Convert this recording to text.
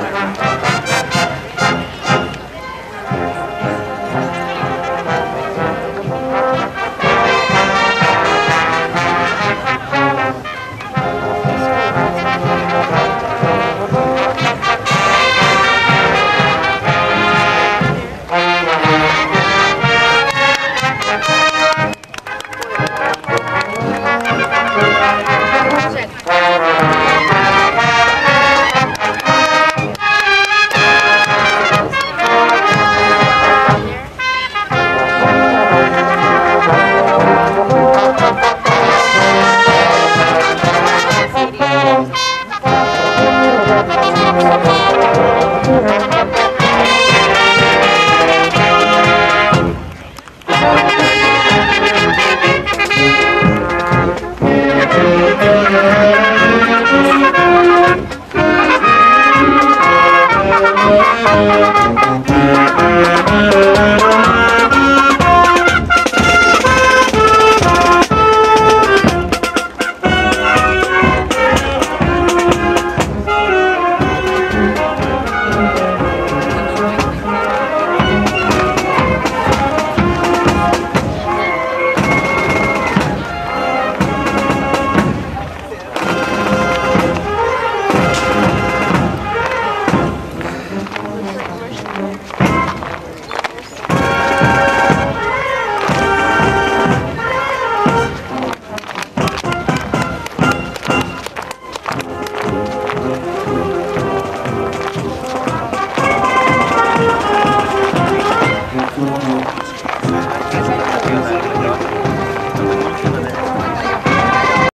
Música